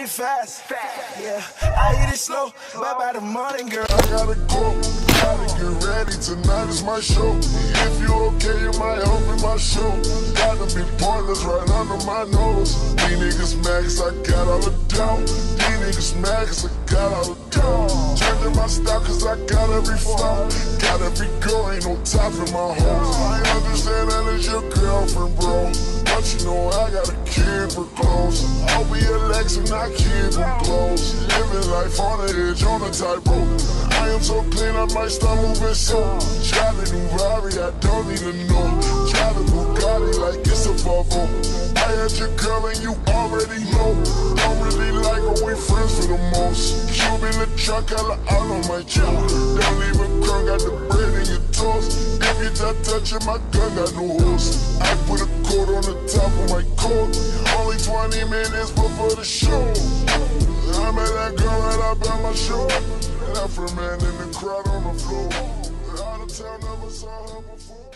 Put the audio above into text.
hit it fast. Yeah, I hit it slow, Bye bye the morning, girl. I gotta go, gotta get ready. Tonight is my show. If you okay, you might help in my show. Gotta be pointless right under my nose. These niggas mad cause I got all the dough. These niggas mad cause I got all the dough. Changing my style cause I got every flow. Got every girl, ain't no top in my home. I understand that it's your girlfriend, bro. But you know I got a kid for clothes. I'll be a Lex and not kid with clothes. Living life on the edge, on a tightrope. I am so clean, I might start moving slow. Try the new Rari, I don't even know. Try the Bugatti like it's a Volvo. I had your girl and you already know. Don't really like her, we friends for the most. Cube in the truck, hella out on my jaw. Don't even crunk, got the bread in your toast. If you not touching my gun, got no host. I put a coat on the top of my coat. 20 minutes before the show. I met that girl right out by my show. That Afro man in the crowd on the floor. Out of town, never saw her before.